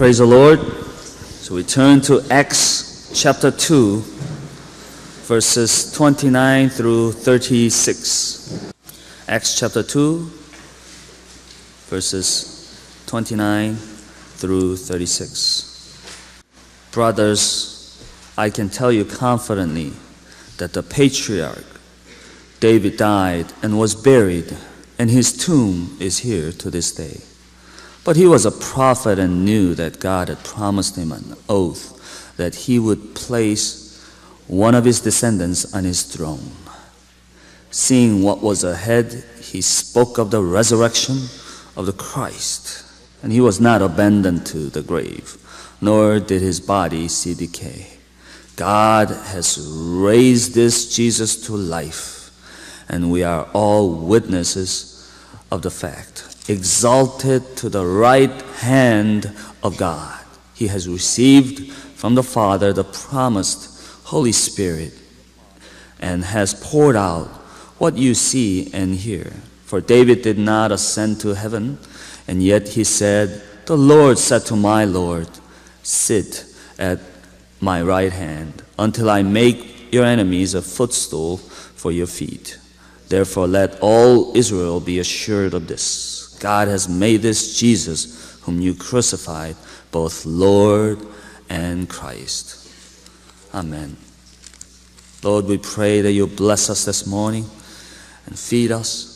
Praise the Lord. So we turn to Acts chapter 2, verses 29 through 36. Acts chapter 2, verses 29 through 36. Brothers, I can tell you confidently that the patriarch David died and was buried, and his tomb is here to this day. But he was a prophet and knew that God had promised him an oath that he would place one of his descendants on his throne. Seeing what was ahead, he spoke of the resurrection of the Christ, and he was not abandoned to the grave, nor did his body see decay. God has raised this Jesus to life, and we are all witnesses of the fact exalted to the right hand of God. He has received from the Father the promised Holy Spirit and has poured out what you see and hear. For David did not ascend to heaven, and yet he said, The Lord said to my Lord, Sit at my right hand until I make your enemies a footstool for your feet. Therefore, let all Israel be assured of this God has made this Jesus, whom you crucified, both Lord and Christ. Amen. Lord, we pray that you bless us this morning and feed us.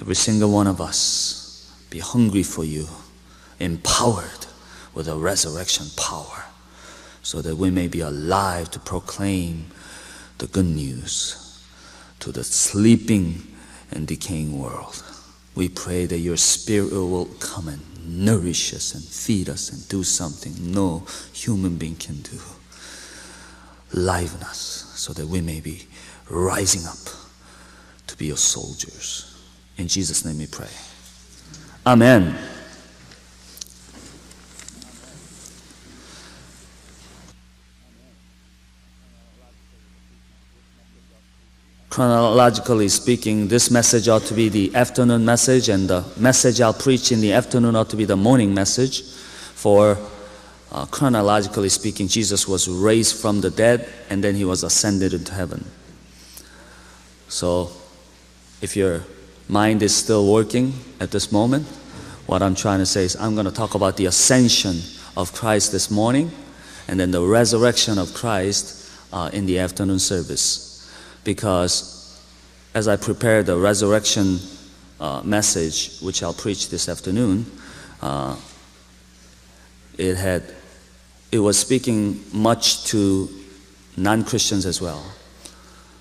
Every single one of us be hungry for you, empowered with a resurrection power, so that we may be alive to proclaim the good news to the sleeping and decaying world. We pray that your spirit will come and nourish us and feed us and do something no human being can do. Liven us so that we may be rising up to be your soldiers. In Jesus' name we pray. Amen. Chronologically speaking, this message ought to be the afternoon message, and the message I'll preach in the afternoon ought to be the morning message. For uh, chronologically speaking, Jesus was raised from the dead and then he was ascended into heaven. So, if your mind is still working at this moment, what I'm trying to say is I'm going to talk about the ascension of Christ this morning and then the resurrection of Christ uh, in the afternoon service because as I prepared the resurrection uh, message, which I'll preach this afternoon, uh, it had it was speaking much to non-Christians as well.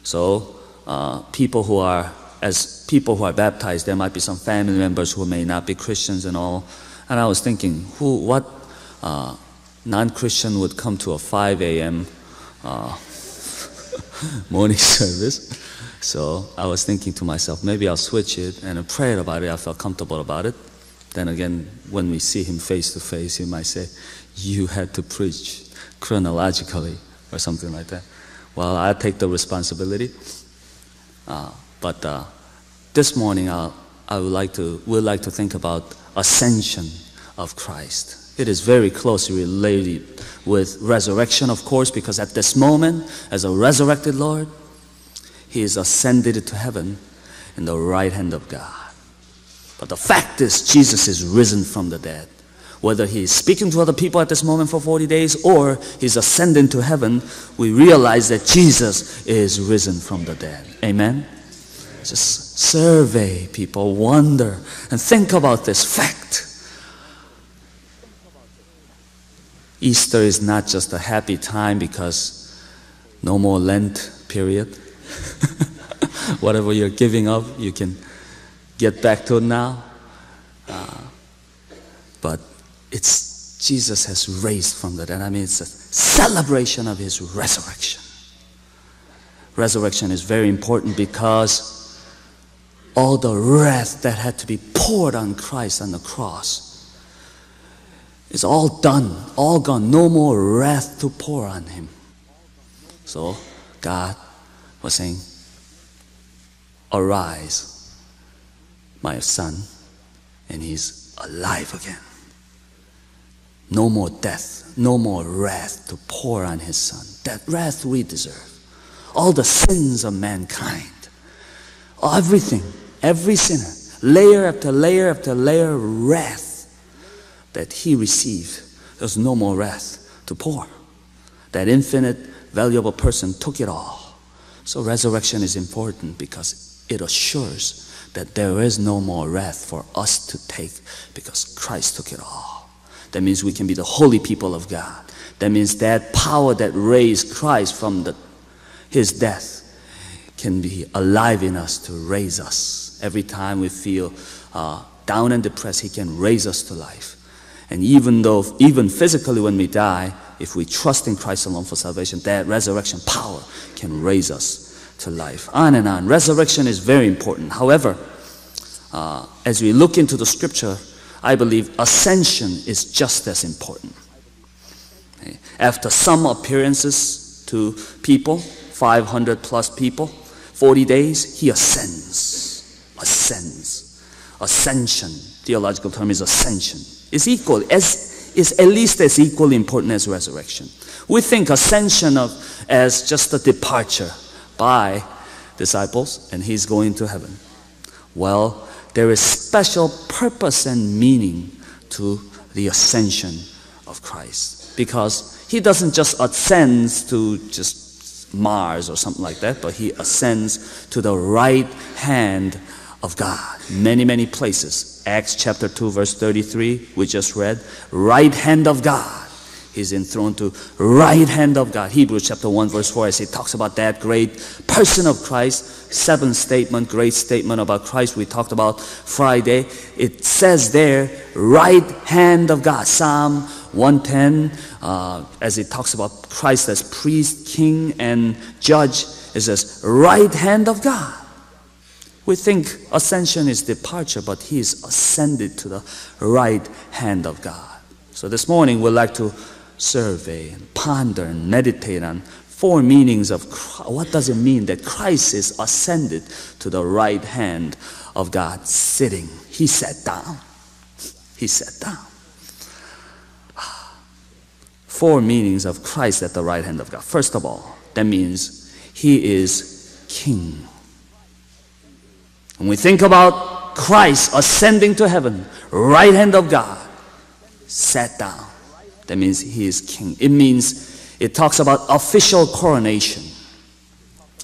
So uh, people who are as people who are baptized, there might be some family members who may not be Christians and all. And I was thinking, who, what uh, non-Christian would come to a 5 a.m. Uh, morning service. So I was thinking to myself, maybe I'll switch it and I prayed about it. I felt comfortable about it. Then again, when we see him face to face, he might say, You had to preach chronologically or something like that. Well, I take the responsibility. Uh, but uh, this morning, I'll, I would like to, would like to think about ascension of Christ. It is very closely related with resurrection, of course, because at this moment, as a resurrected Lord, He is ascended to heaven in the right hand of God. But the fact is, Jesus is risen from the dead. Whether He is speaking to other people at this moment for 40 days or He's ascending to heaven, we realize that Jesus is risen from the dead. Amen? Just survey people, wonder, and think about this fact Easter is not just a happy time because no more Lent period. Whatever you're giving up, you can get back to now. Uh, but it's Jesus has raised from the dead. I mean, it's a celebration of his resurrection. Resurrection is very important because all the wrath that had to be poured on Christ on the cross it's all done, all gone. No more wrath to pour on him. So God was saying, Arise, my son. And he's alive again. no more death, no more wrath to pour on his son. That wrath we deserve. All the sins of mankind. Everything, every sinner, layer after layer after layer wrath that he received. There's no more wrath to pour. That infinite, valuable person took it all. So resurrection is important because it assures that there is no more wrath for us to take because Christ took it all. That means we can be the holy people of God. That means that power that raised Christ from the, his death can be alive in us to raise us. Every time we feel uh, down and depressed, He can raise us to life. And even though, even physically, when we die, if we trust in Christ alone for salvation, that resurrection power can raise us to life. On and on. Resurrection is very important. However, uh, as we look into the scripture, I believe ascension is just as important. Okay. After some appearances to people, 500 plus people, 40 days, he ascends. Ascends. Ascension. Theological term is ascension is equal, as, is at least as equally important as resurrection. We think ascension of, as just a departure by disciples and he's going to heaven. Well, there is special purpose and meaning to the ascension of Christ because he doesn't just ascend to just Mars or something like that, but he ascends to the right hand of God. Many, many places. Acts chapter 2, verse 33, we just read. Right hand of God. He's enthroned to right hand of God. Hebrews chapter 1, verse 4, as he talks about that great person of Christ. Seventh statement, great statement about Christ we talked about Friday. It says there, right hand of God. Psalm 110, uh, as it talks about Christ as priest, king, and judge, it says, right hand of God. We think ascension is departure, but he is ascended to the right hand of God. So this morning we'd like to survey ponder and meditate on four meanings of Christ. what does it mean that Christ is ascended to the right hand of God, sitting. He sat down. He sat down. Ah. Four meanings of Christ at the right hand of God. First of all, that means he is king. When we think about Christ ascending to heaven, right hand of God, sat down. That means he is king. It means it talks about official coronation.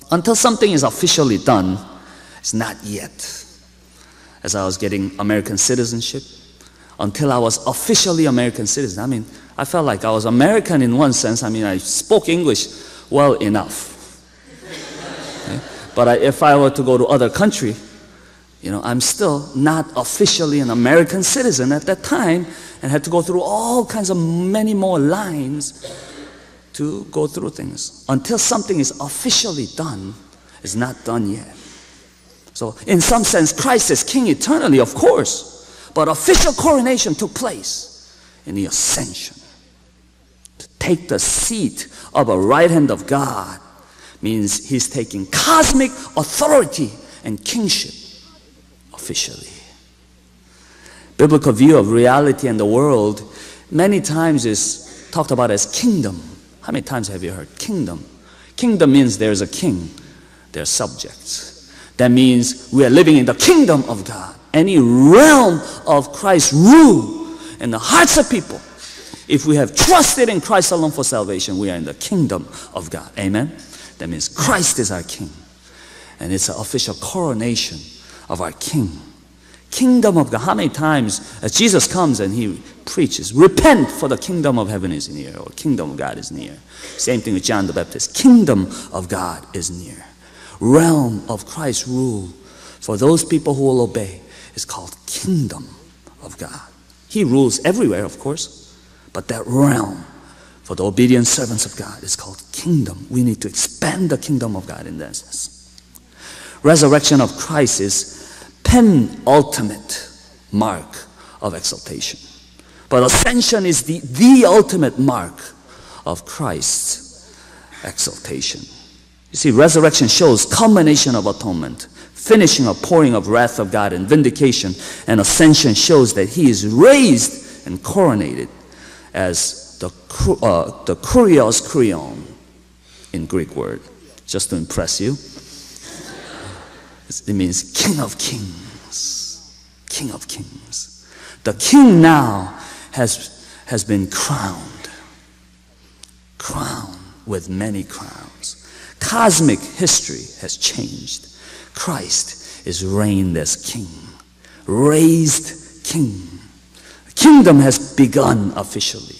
Until something is officially done, it's not yet. As I was getting American citizenship, until I was officially American citizen, I mean, I felt like I was American in one sense. I mean, I spoke English well enough. Okay? But I, if I were to go to other country, you know, I'm still not officially an American citizen at that time and had to go through all kinds of many more lines to go through things. Until something is officially done, it's not done yet. So, in some sense, Christ is king eternally, of course, but official coronation took place in the ascension. To take the seat of a right hand of God means he's taking cosmic authority and kingship officially. Biblical view of reality and the world many times is talked about as kingdom. How many times have you heard kingdom? Kingdom means there's a king, there's subjects. That means we are living in the kingdom of God. Any realm of Christ's rule in the hearts of people. If we have trusted in Christ alone for salvation, we are in the kingdom of God. Amen? That means Christ is our king. And it's an official coronation of our King. Kingdom of God. How many times as Jesus comes and he preaches, repent for the kingdom of heaven is near, or kingdom of God is near. Same thing with John the Baptist. Kingdom of God is near. Realm of Christ's rule for those people who will obey is called kingdom of God. He rules everywhere, of course, but that realm for the obedient servants of God is called kingdom. We need to expand the kingdom of God in that sense. Resurrection of Christ is penultimate mark of exaltation. But ascension is the, the ultimate mark of Christ's exaltation. You see, resurrection shows culmination of atonement, finishing a pouring of wrath of God and vindication, and ascension shows that he is raised and coronated as the, uh, the kurios kurion in Greek word, just to impress you. It means King of Kings. King of Kings. The King now has, has been crowned. Crowned with many crowns. Cosmic history has changed. Christ is reigned as King, raised King. Kingdom has begun officially.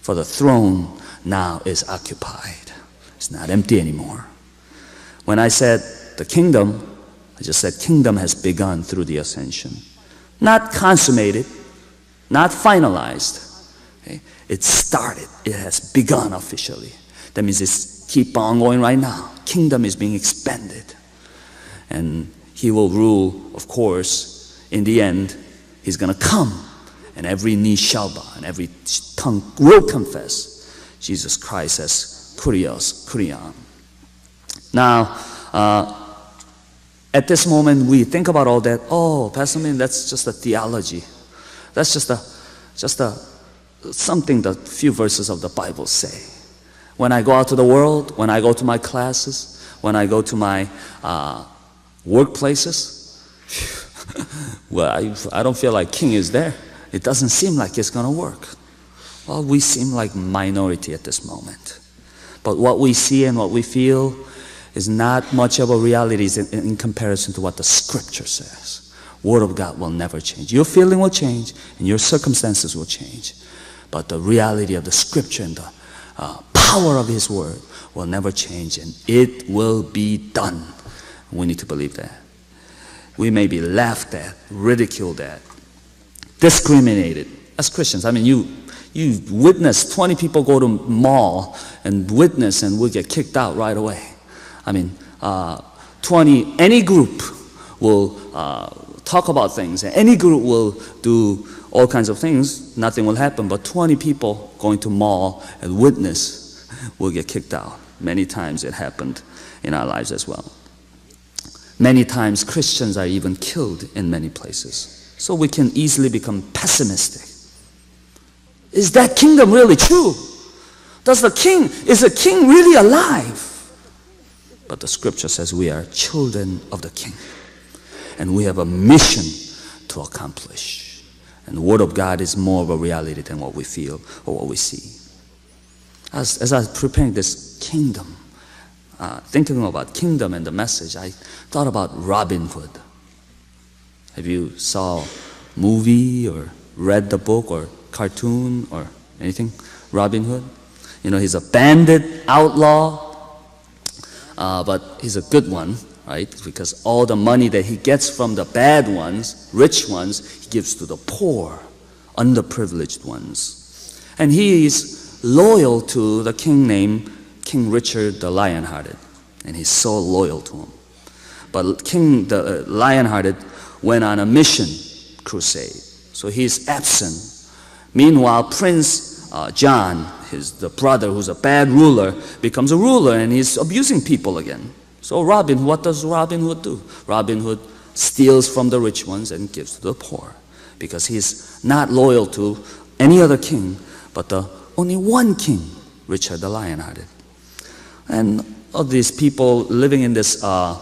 For the throne now is occupied. It's not empty anymore. When I said the kingdom, I just said kingdom has begun through the ascension. Not consummated, not finalized. Okay? It started, it has begun officially. That means it's keep on going right now. Kingdom is being expanded. And he will rule, of course, in the end, he's going to come. And every knee shall bow, and every tongue will confess Jesus Christ as Kurios, Kurion. Now, uh, at this moment, we think about all that. Oh, Pastor that's just a theology. That's just a, just a, something the few verses of the Bible say. When I go out to the world, when I go to my classes, when I go to my uh, workplaces, well, I, I don't feel like King is there. It doesn't seem like it's going to work. Well, we seem like minority at this moment. But what we see and what we feel is not much of a reality in, in comparison to what the scripture says. Word of God will never change. Your feeling will change and your circumstances will change. But the reality of the scripture and the uh, power of his word will never change and it will be done. We need to believe that. We may be laughed at, ridiculed at, discriminated as Christians. I mean, you you witness 20 people go to mall and witness and we get kicked out right away. I mean, uh, 20, any group will uh, talk about things, any group will do all kinds of things, nothing will happen, but 20 people going to mall and witness will get kicked out. Many times it happened in our lives as well. Many times Christians are even killed in many places. So we can easily become pessimistic. Is that kingdom really true? Does the king, is the king really alive? But the scripture says we are children of the king. And we have a mission to accomplish. And the word of God is more of a reality than what we feel or what we see. As, as I was preparing this kingdom, uh, thinking about kingdom and the message, I thought about Robin Hood. Have you saw movie or read the book or cartoon or anything? Robin Hood? You know, he's a bandit, outlaw, uh, but he's a good one, right? Because all the money that he gets from the bad ones, rich ones, he gives to the poor, underprivileged ones. And he is loyal to the king named King Richard the Lionhearted, and he's so loyal to him. But King the uh, Lionhearted went on a mission crusade, so he's absent. Meanwhile, Prince uh, John his the brother who's a bad ruler becomes a ruler and he's abusing people again. So Robin, what does Robin Hood do? Robin Hood steals from the rich ones and gives to the poor because he's not loyal to any other king but the only one king, Richard the Lionhearted. And of these people living in this uh,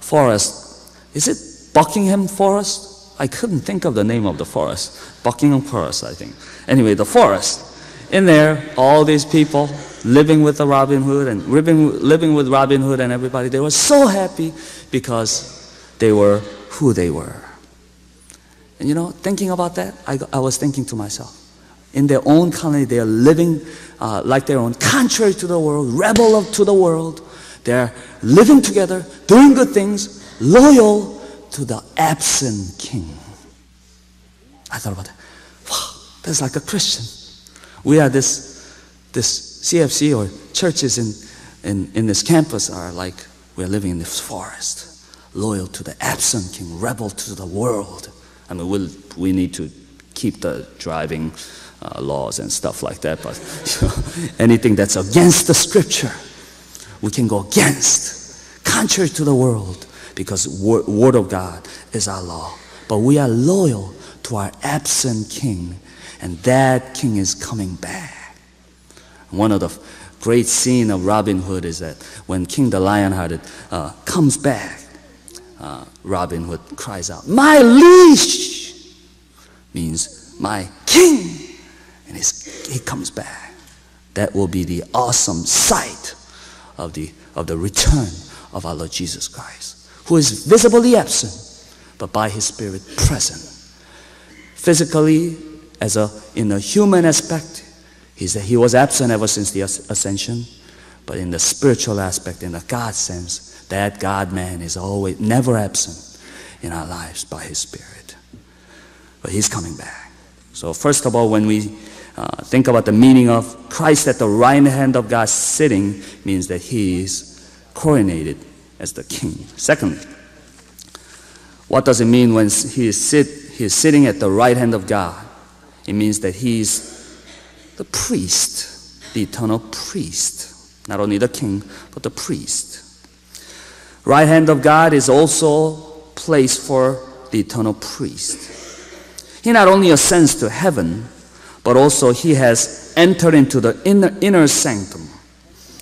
forest, is it Buckingham Forest? I couldn't think of the name of the forest. Buckingham Forest, I think. Anyway, the forest in there, all these people living with the Robin Hood and living, living with Robin Hood and everybody, they were so happy because they were who they were. And you know, thinking about that, I, I was thinking to myself, in their own colony, they are living uh, like their own, contrary to the world, rebel to the world. They're living together, doing good things, loyal to the absent king. I thought about that. Wow, that's like a Christian. We are this, this CFC or churches in, in, in this campus are like we're living in this forest, loyal to the absent king, rebel to the world. I mean, we'll, we need to keep the driving uh, laws and stuff like that, but you know, anything that's against the scripture, we can go against, contrary to the world, because word, word of God is our law. But we are loyal to our absent king and that king is coming back. One of the great scene of Robin Hood is that when King the Lionhearted uh, comes back, uh, Robin Hood cries out, "My liege!" means my king, and he comes back. That will be the awesome sight of the of the return of our Lord Jesus Christ, who is visibly absent, but by His Spirit present. Physically, as a in a human aspect, He's, he was absent ever since the ascension, but in the spiritual aspect, in the God sense, that God man is always never absent in our lives by His Spirit. But He's coming back. So, first of all, when we uh, think about the meaning of Christ at the right hand of God sitting, means that He is coronated as the King. Secondly, what does it mean when He is, sit, he is sitting at the right hand of God? It means that He's the priest, the eternal priest, not only the king, but the priest. Right hand of God is also place for the eternal priest. He not only ascends to heaven, but also he has entered into the inner, inner sanctum.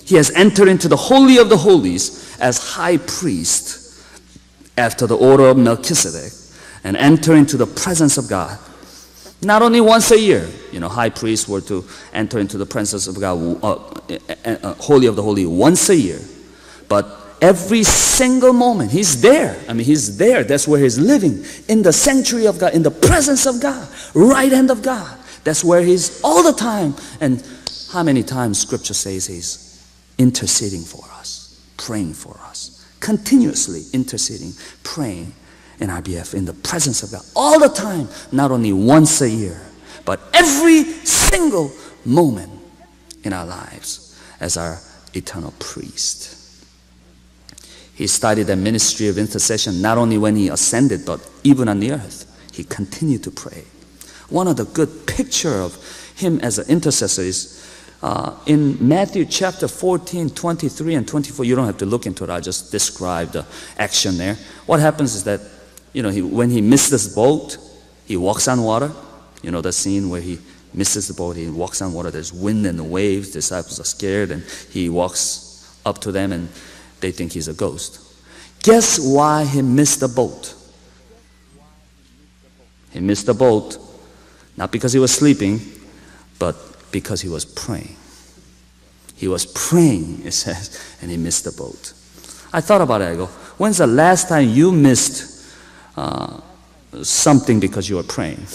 He has entered into the holy of the holies as high priest after the order of Melchizedek and enter into the presence of God not only once a year, you know, high priests were to enter into the presence of God, uh, uh, uh, holy of the holy, once a year, but every single moment, he's there. I mean, he's there. That's where he's living in the sanctuary of God, in the presence of God, right hand of God. That's where he's all the time. And how many times Scripture says he's interceding for us, praying for us, continuously interceding, praying in IBF in the presence of God all the time, not only once a year, but every single moment in our lives as our eternal priest. He started the ministry of intercession not only when he ascended, but even on the earth. He continued to pray. One of the good picture of him as an intercessor is uh, in Matthew chapter 14, 23 and 24. You don't have to look into it. I just describe the action there. What happens is that you know, he, when he misses the boat, he walks on water. You know, the scene where he misses the boat, he walks on water, there's wind and the waves, disciples are scared, and he walks up to them and they think he's a ghost. Guess why he missed the boat? He missed the boat, not because he was sleeping, but because he was praying. He was praying, it says, and he missed the boat. I thought about it. I go, when's the last time you missed uh, something because you are praying.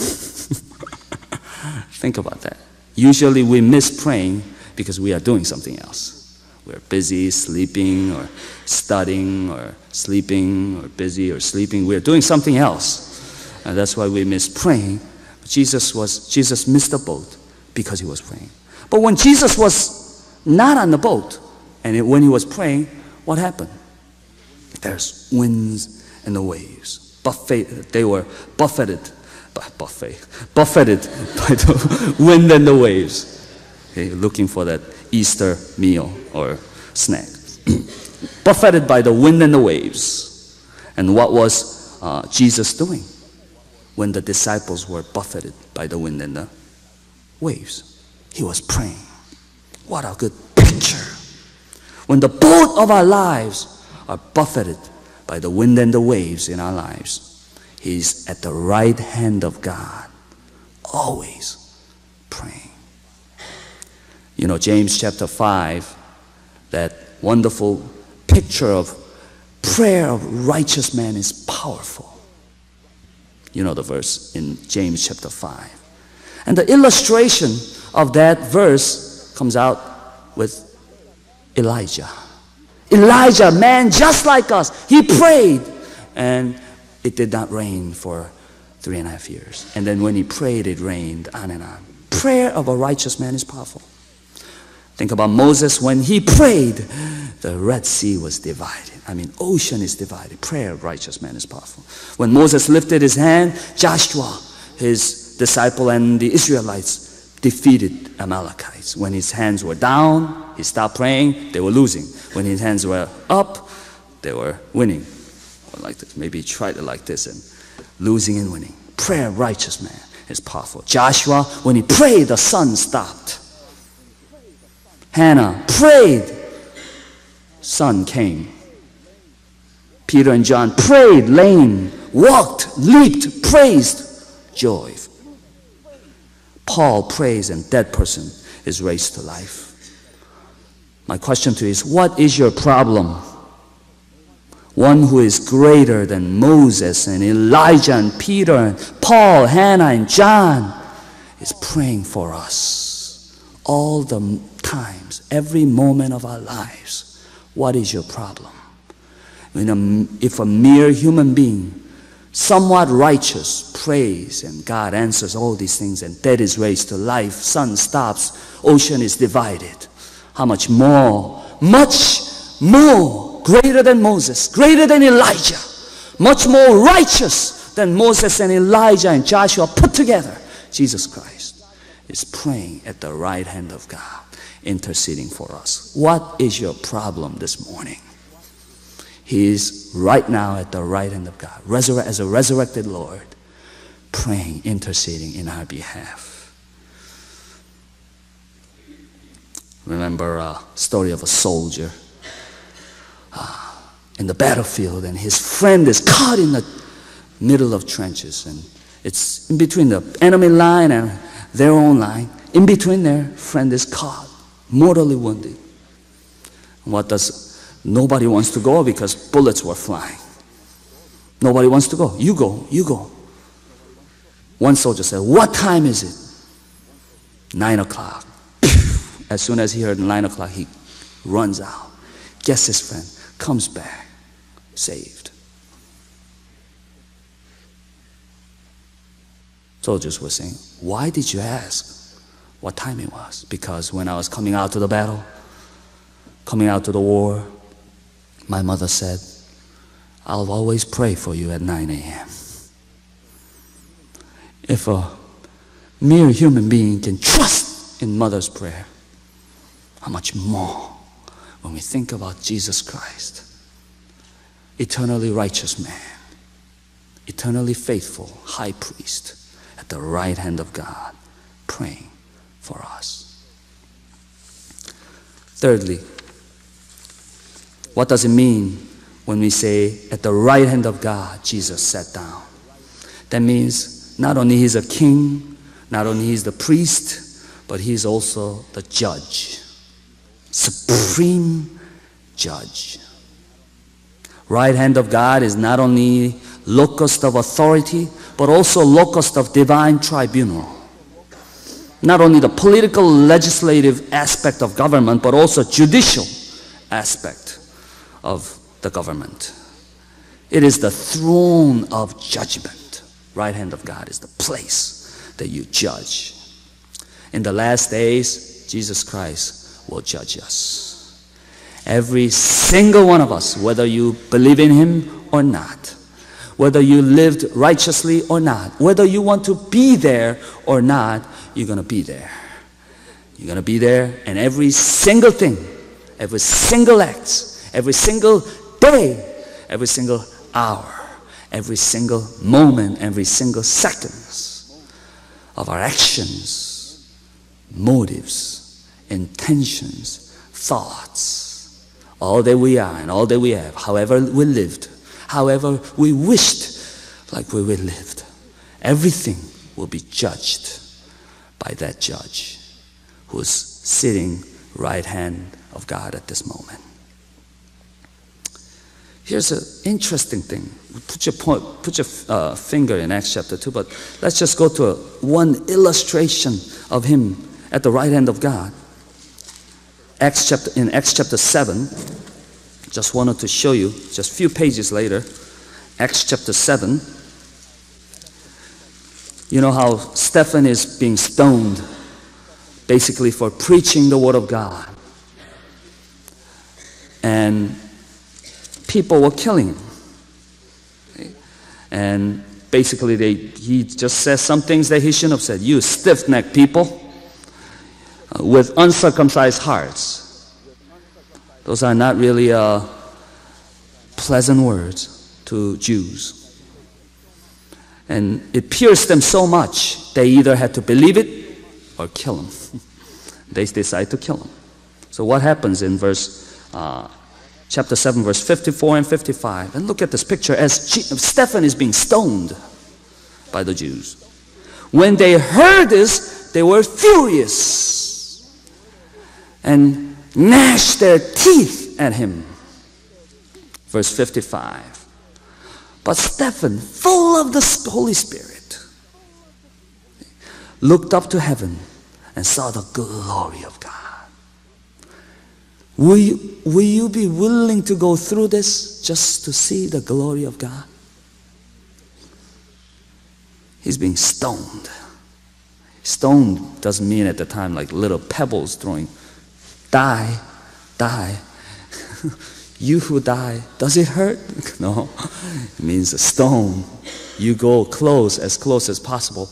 Think about that. Usually we miss praying because we are doing something else. We're busy sleeping or studying or sleeping or busy or sleeping. We're doing something else. And that's why we miss praying. Jesus was Jesus missed the boat because he was praying. But when Jesus was not on the boat and it, when he was praying, what happened? There's winds and the waves buffet, they were buffeted, buffet, buffeted by the wind and the waves, okay, looking for that Easter meal or snack. buffeted by the wind and the waves. And what was uh, Jesus doing when the disciples were buffeted by the wind and the waves? He was praying. What a good picture. When the boat of our lives are buffeted by the wind and the waves in our lives. He's at the right hand of God, always praying. You know, James chapter 5, that wonderful picture of prayer of righteous man is powerful. You know the verse in James chapter 5. And the illustration of that verse comes out with Elijah. Elijah, man just like us, he prayed and it did not rain for three and a half years. And then when he prayed, it rained on and on. Prayer of a righteous man is powerful. Think about Moses when he prayed, the Red Sea was divided. I mean, ocean is divided. Prayer of righteous man is powerful. When Moses lifted his hand, Joshua, his disciple, and the Israelites defeated Amalekites. When his hands were down, he stopped praying, they were losing. When his hands were up, they were winning. Or like this. Maybe he tried it like this and losing and winning. Prayer, righteous man. is powerful. Joshua, when he prayed, the sun stopped. Hannah prayed, sun came. Peter and John prayed, lame, walked, leaped, praised, joy. Paul prays, and that person is raised to life. My question to you is what is your problem? One who is greater than Moses and Elijah and Peter and Paul, Hannah and John is praying for us all the times, every moment of our lives. What is your problem? A, if a mere human being, somewhat righteous, prays and God answers all these things and dead is raised to life, sun stops, ocean is divided how much more, much more greater than Moses, greater than Elijah, much more righteous than Moses and Elijah and Joshua put together, Jesus Christ is praying at the right hand of God, interceding for us. What is your problem this morning? He is right now at the right hand of God, as a resurrected Lord, praying, interceding in our behalf. Remember a story of a soldier uh, in the battlefield, and his friend is caught in the middle of trenches, and it's in between the enemy line and their own line. In between their friend is caught, mortally wounded. What does nobody wants to go because bullets were flying. Nobody wants to go. You go, you go. One soldier said, What time is it? Nine o'clock. As soon as he heard nine o'clock, he runs out, gets his friend, comes back, saved. Soldiers were saying, Why did you ask what time it was? Because when I was coming out to the battle, coming out to the war, my mother said, I'll always pray for you at 9 a.m. If a mere human being can trust in mother's prayer, how much more when we think about Jesus Christ, eternally righteous man, eternally faithful high priest at the right hand of God, praying for us. Thirdly, what does it mean when we say, at the right hand of God, Jesus sat down? That means not only he's a king, not only he's the priest, but he's also the judge supreme judge. Right hand of God is not only locus of authority, but also locus of divine tribunal. Not only the political legislative aspect of government, but also judicial aspect of the government. It is the throne of judgment. Right hand of God is the place that you judge. In the last days, Jesus Christ will judge us. Every single one of us, whether you believe in Him or not, whether you lived righteously or not, whether you want to be there or not, you're going to be there. You're going to be there, and every single thing, every single act, every single day, every single hour, every single moment, every single seconds of our actions, motives, intentions, thoughts, all that we are and all that we have, however we lived, however we wished like we were lived, everything will be judged by that judge who's sitting right hand of God at this moment. Here's an interesting thing. Put your, point, put your uh, finger in Acts chapter 2, but let's just go to a, one illustration of him at the right hand of God. Acts chapter, in Acts chapter 7, just wanted to show you, just a few pages later, Acts chapter 7. You know how Stephen is being stoned basically for preaching the Word of God. And people were killing him. And basically, they, he just says some things that he shouldn't have said. You stiff necked people with uncircumcised hearts. Those are not really uh, pleasant words to Jews. And it pierced them so much, they either had to believe it or kill him. they decided to kill him. So, what happens in verse uh, chapter 7, verse 54 and 55? And look at this picture as G- Stephen is being stoned by the Jews. When they heard this, they were furious and gnashed their teeth at him. Verse 55. But Stephen, full of the Holy Spirit, looked up to heaven and saw the glory of God. Will you, will you be willing to go through this just to see the glory of God? He's being stoned. Stoned doesn't mean at the time like little pebbles throwing. Die, die. you who die, does it hurt? No, it means a stone. You go close, as close as possible.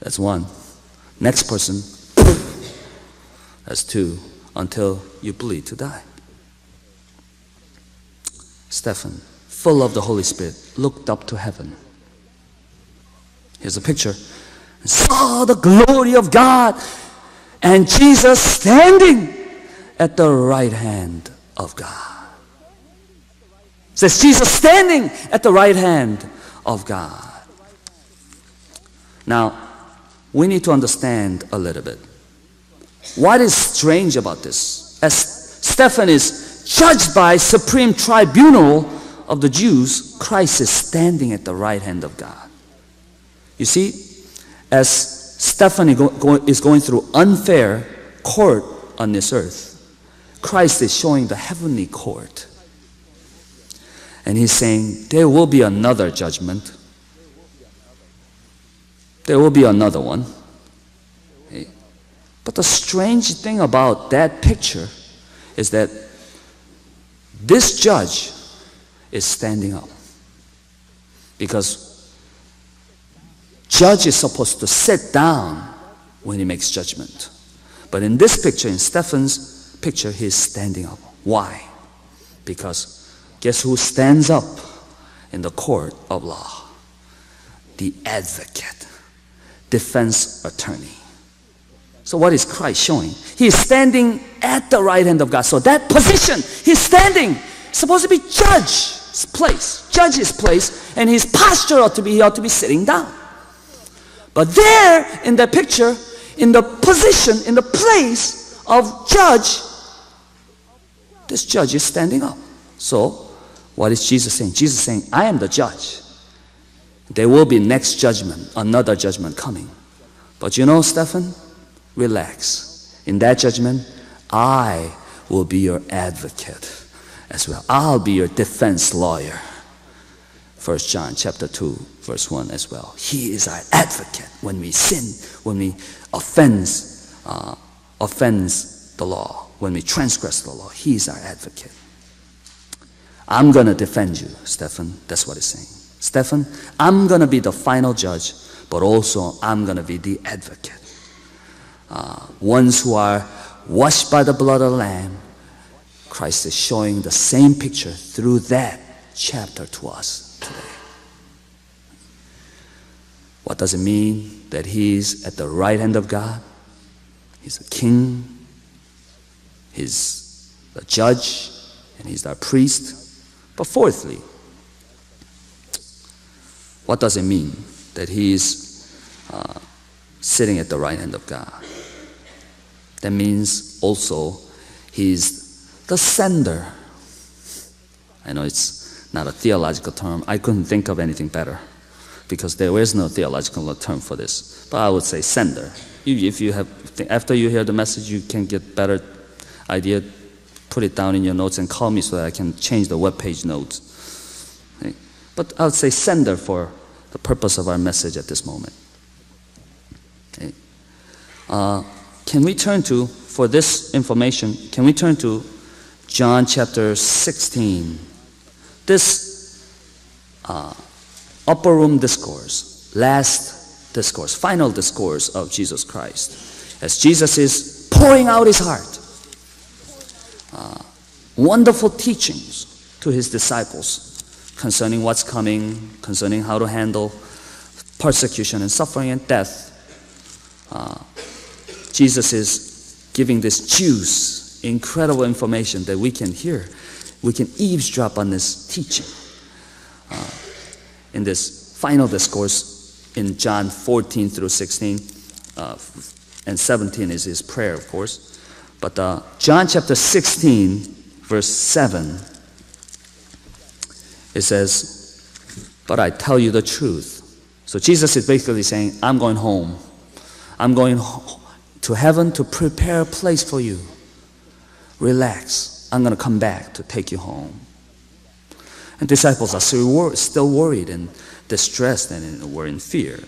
That's one. Next person, that's two, until you bleed to die. Stephen, full of the Holy Spirit, looked up to heaven. Here's a picture. Saw the glory of God and Jesus standing at the right hand of God. It says Jesus standing at the right hand of God. Now, we need to understand a little bit. What is strange about this? As Stephen is judged by supreme tribunal of the Jews, Christ is standing at the right hand of God. You see, as Stephen is going through unfair court on this earth, Christ is showing the heavenly court. And he's saying, There will be another judgment. There will be another one. But the strange thing about that picture is that this judge is standing up. Because judge is supposed to sit down when he makes judgment. But in this picture, in Stephen's picture, he's standing up. Why? Because guess who stands up in the court of law? The advocate defense attorney. So, what is Christ showing? He is standing at the right hand of God. So, that position, he's standing, supposed to be judge's place, judge's place, and his posture ought to be, he ought to be sitting down. But there in that picture, in the position, in the place of judge, this judge is standing up. So, what is Jesus saying? Jesus is saying, I am the judge. There will be next judgment, another judgment coming. But you know, Stephen, relax. In that judgment, I will be your advocate as well. I'll be your defense lawyer. First John chapter 2, verse 1 as well. He is our advocate when we sin, when we offense, uh, the law, when we transgress the law. He is our advocate. I'm going to defend you, Stephen. That's what he's saying. Stephen, I'm going to be the final judge, but also I'm going to be the advocate. Uh, ones who are washed by the blood of the Lamb, Christ is showing the same picture through that chapter to us today. What does it mean that he's at the right hand of God? He's a king, he's the judge, and he's our priest. But fourthly, what does it mean that he is uh, sitting at the right hand of God? That means also he's the sender. I know it's not a theological term. I couldn't think of anything better because there is no theological term for this. But I would say sender. If you have, after you hear the message, you can get better idea. Put it down in your notes and call me so that I can change the web page notes. But I would say sender for the purpose of our message at this moment. Uh, can we turn to, for this information, can we turn to John chapter 16? This uh, upper room discourse, last discourse, final discourse of Jesus Christ, as Jesus is pouring out his heart, uh, wonderful teachings to his disciples concerning what's coming, concerning how to handle persecution and suffering and death. Uh, Jesus is giving this Jews incredible information that we can hear. We can eavesdrop on this teaching. Uh, in this final discourse in John 14 through 16, uh, and 17 is his prayer, of course. But uh, John chapter 16, verse 7, it says, But I tell you the truth. So Jesus is basically saying, I'm going home. I'm going to heaven to prepare a place for you. Relax. I'm going to come back to take you home. And disciples are still worried and distressed and were in fear.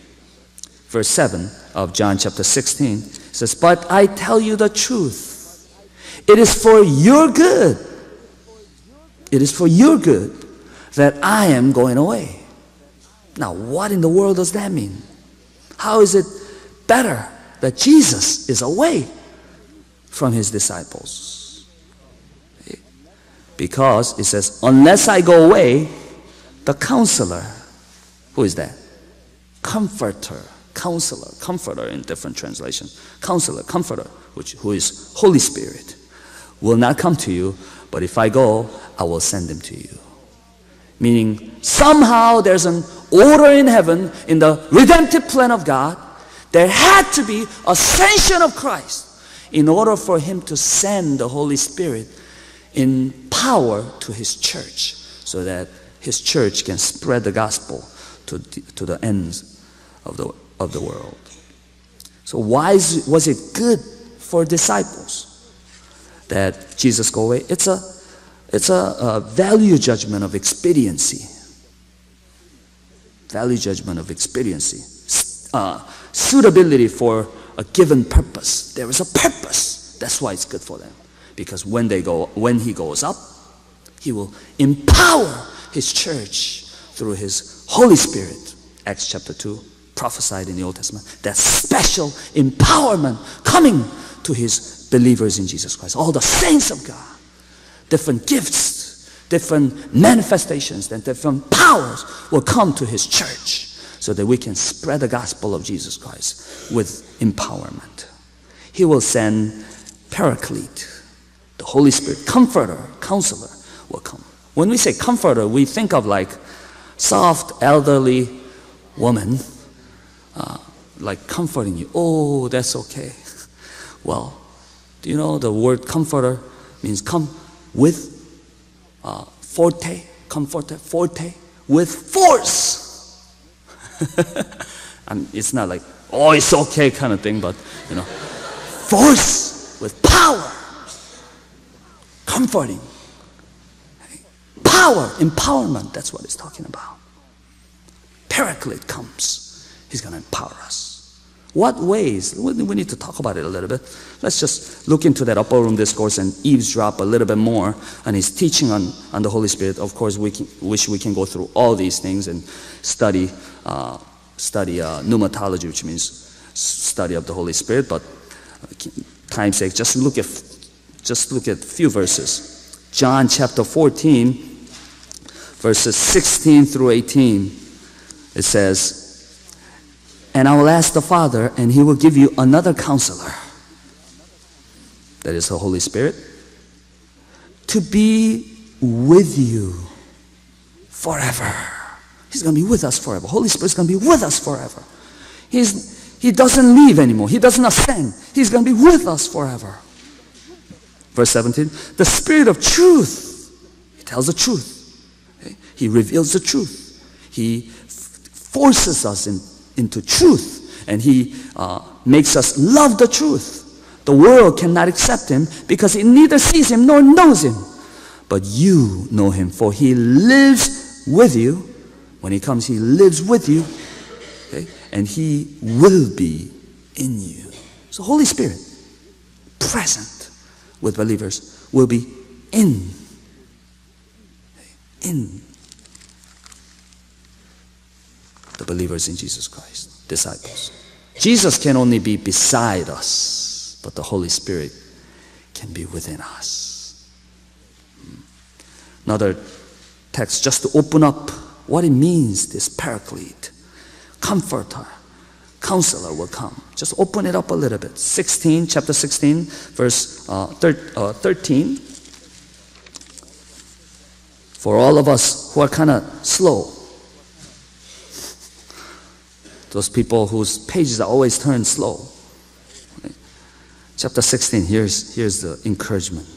Verse 7 of John chapter 16 says, But I tell you the truth. It is for your good. It is for your good that I am going away. Now, what in the world does that mean? How is it better that Jesus is away from his disciples? Because it says, unless I go away, the counselor, who is that? Comforter, counselor, comforter in different translations. Counselor, comforter, which, who is Holy Spirit, will not come to you, but if I go, I will send him to you. Meaning, somehow there's an order in heaven, in the redemptive plan of God, there had to be ascension of Christ in order for him to send the Holy Spirit in power to his church so that his church can spread the gospel to, to the ends of the, of the world. So why is, was it good for disciples that Jesus go away? It's a, it's a, a value judgment of expediency. Value judgment of expediency. Uh, suitability for a given purpose. There is a purpose. That's why it's good for them. Because when they go, when he goes up, he will empower his church through his Holy Spirit. Acts chapter 2 prophesied in the Old Testament. That special empowerment coming to his believers in Jesus Christ. All the saints of God. Different gifts, different manifestations, and different powers will come to his church so that we can spread the gospel of Jesus Christ with empowerment. He will send Paraclete, the Holy Spirit, Comforter, Counselor will come. When we say Comforter, we think of like soft, elderly woman, uh, like comforting you. Oh, that's okay. Well, do you know the word comforter means come with uh, forte, comforter, forte, with force. and it's not like, oh, it's okay kind of thing, but, you know, force with power, comforting, power, empowerment. That's what it's talking about. Paraclete comes, he's going to empower us. What ways? We need to talk about it a little bit. Let's just look into that upper room discourse and eavesdrop a little bit more on his teaching on, on the Holy Spirit. Of course, we can, wish we can go through all these things and study, uh, study uh, pneumatology, which means study of the Holy Spirit. But uh, time's sake, just look at just look at a few verses. John chapter 14, verses 16 through 18. It says. And I will ask the Father, and He will give you another counselor. That is the Holy Spirit. To be with you forever. He's going to be with us forever. Holy Spirit's going to be with us forever. He's, he doesn't leave anymore. He doesn't ascend. He's going to be with us forever. Verse 17 The Spirit of truth. He tells the truth. Okay? He reveals the truth. He f- forces us in into truth. And he uh, makes us love the truth. The world cannot accept him because it neither sees him nor knows him. But you know him, for he lives with you. When he comes, he lives with you. Okay? And he will be in you. So, Holy Spirit, present with believers, will be in. In the believers in Jesus Christ, disciples. Jesus can only be beside us, but the Holy Spirit can be within us. Another text just to open up what it means, this paraclete, comforter, counselor will come. Just open it up a little bit. 16, chapter 16, verse uh, thir- uh, 13. For all of us who are kind of slow, those people whose pages are always turned slow. Chapter 16, here's, here's the encouragement.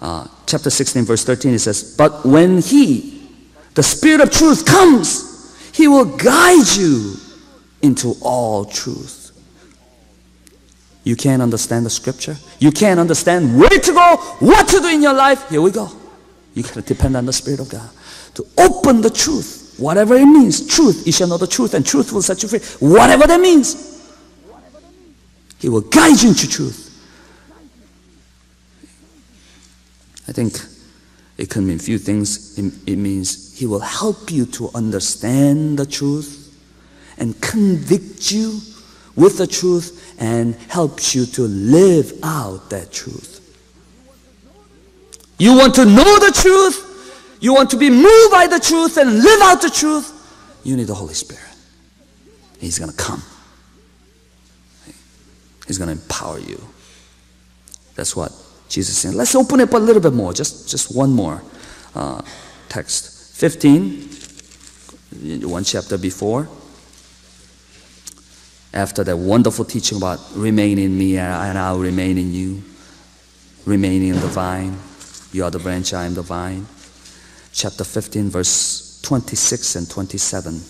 Uh, chapter 16, verse 13, it says, But when He, the Spirit of truth, comes, He will guide you into all truth. You can't understand the scripture. You can't understand where to go, what to do in your life. Here we go. You got to depend on the Spirit of God to open the truth, whatever it means. Truth, you shall know the truth, and truth will set you free. Whatever that means. He will guide you into truth. I think it can mean few things. It, it means He will help you to understand the truth and convict you with the truth and helps you to live out that truth. You want to know the truth, you want to be moved by the truth and live out the truth, you need the Holy Spirit. He's going to come. He's going to empower you. That's what Jesus said. Let's open it up a little bit more, just, just one more uh, text. 15, one chapter before after that wonderful teaching about remain in me and I'll remain in you, remaining in the vine. You are the branch, I am the vine. Chapter 15, verse 26 and 27.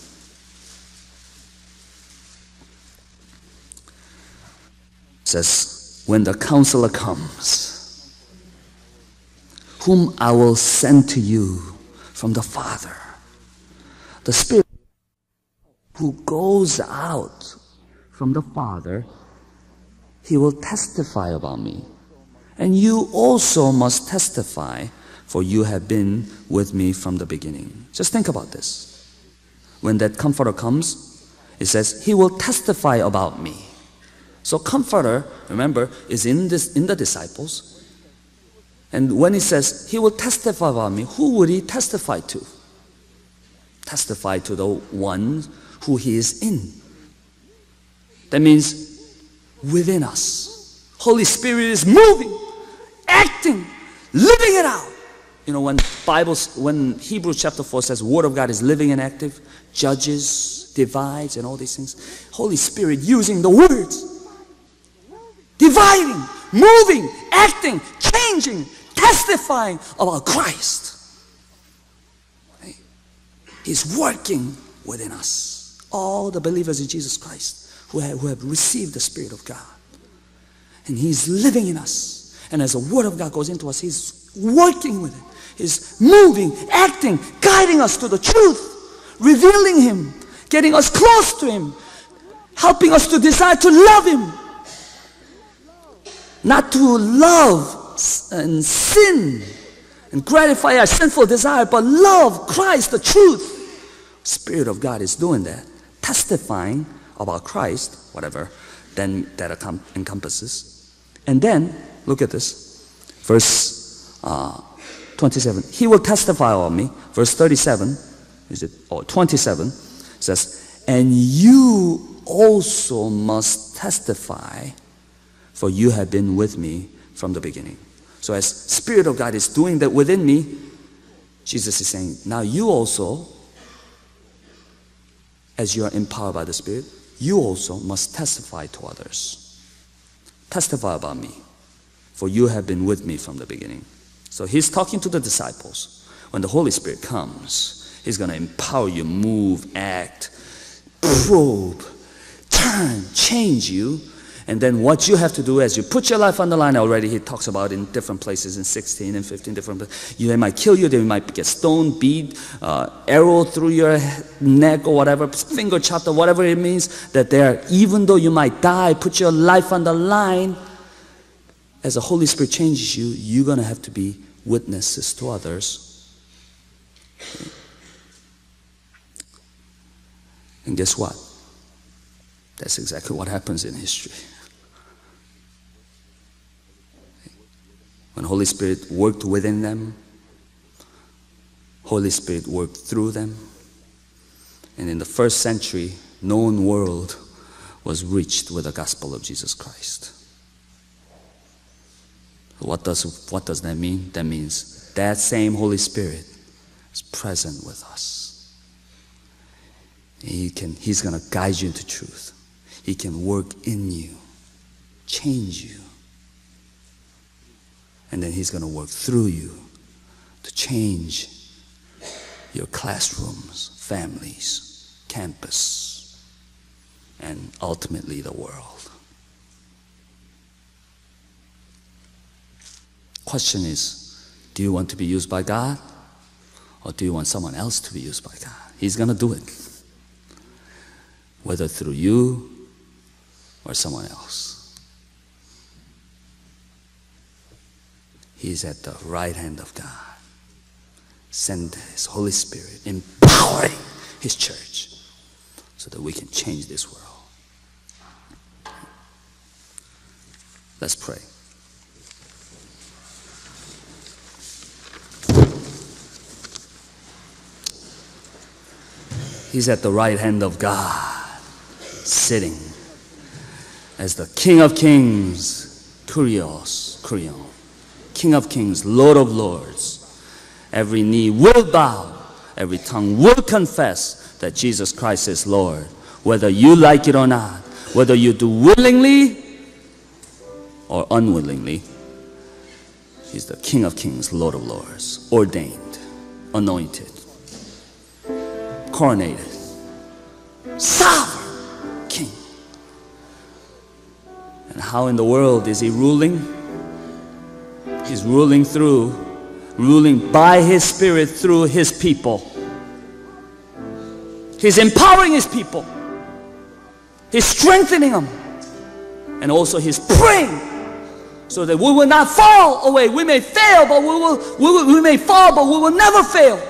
says, When the counselor comes, whom I will send to you from the Father, the Spirit who goes out from the Father, he will testify about me. And you also must testify, for you have been with me from the beginning. Just think about this. When that comforter comes, it says, He will testify about me. So, comforter, remember, is in, this, in the disciples. And when he says, He will testify about me, who would he testify to? Testify to the one who he is in. That means within us. Holy Spirit is moving, acting, living it out. You know, when Bibles, when Hebrews chapter 4 says Word of God is living and active, judges, divides, and all these things. Holy Spirit using the words, dividing, moving, acting, changing, testifying about Christ. He's working within us. All the believers in Jesus Christ who have, who have received the Spirit of God. And He's living in us. And as the Word of God goes into us, He's working with it. He's moving, acting, guiding us to the truth, revealing Him, getting us close to Him, helping us to desire to love Him. Not to love and sin and gratify our sinful desire, but love Christ, the truth. Spirit of God is doing that, testifying about Christ, whatever, then that encompasses. And then, look at this, verse uh, 27. He will testify on me. Verse 37, is it, or oh, 27, says, And you also must testify, for you have been with me from the beginning. So as Spirit of God is doing that within me, Jesus is saying, now you also, as you are empowered by the Spirit, you also must testify to others. Testify about me, for you have been with me from the beginning. So he's talking to the disciples. When the Holy Spirit comes, he's going to empower you, move, act, probe, turn, change you and then what you have to do as you put your life on the line already, he talks about in different places in 16 and 15 different places. They might kill you, they might get stoned, beat, uh, arrow through your neck or whatever, finger chopped or whatever it means, that there, even though you might die, put your life on the line, as the Holy Spirit changes you, you're going to have to be witnesses to others. And guess what? That's exactly what happens in history. When Holy Spirit worked within them, Holy Spirit worked through them. And in the first century, known world was reached with the gospel of Jesus Christ. What does, what does that mean? That means that same Holy Spirit is present with us. He can, he's going to guide you into truth. He can work in you, change you. And then he's going to work through you to change your classrooms, families, campus, and ultimately the world. Question is do you want to be used by God or do you want someone else to be used by God? He's going to do it, whether through you or someone else. He's at the right hand of God. Send His Holy Spirit, empowering His church so that we can change this world. Let's pray. He's at the right hand of God, sitting as the King of Kings, Kurios, Kurion, King of Kings, Lord of Lords. Every knee will bow, every tongue will confess that Jesus Christ is Lord, whether you like it or not, whether you do willingly or unwillingly. He's the King of Kings, Lord of Lords, ordained, anointed coronated, sovereign king. And how in the world is he ruling? He's ruling through, ruling by his spirit through his people. He's empowering his people. He's strengthening them. And also he's praying so that we will not fall away. We may fail, but we will, we, will, we may fall, but we will never fail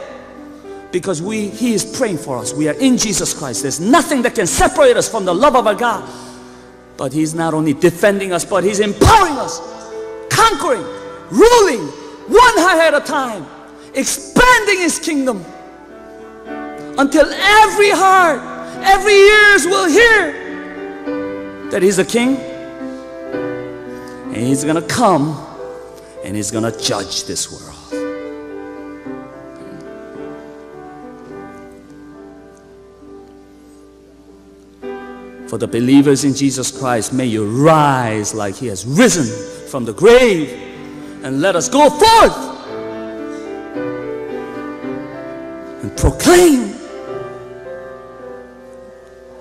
because we, He is praying for us. We are in Jesus Christ. There's nothing that can separate us from the love of our God. But He's not only defending us, but He's empowering us, conquering, ruling, one heart at a time, expanding His kingdom until every heart, every ears will hear that He's a King. And He's going to come and He's going to judge this world. For the believers in Jesus Christ, may you rise like He has risen from the grave and let us go forth and proclaim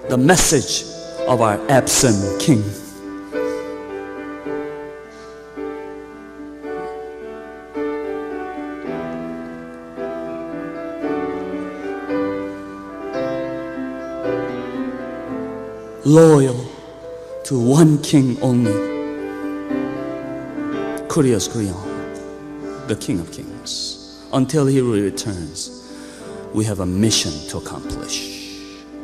the message of our absent King. loyal to one king only. Kurios Kurion, the King of Kings. Until he returns, we have a mission to accomplish.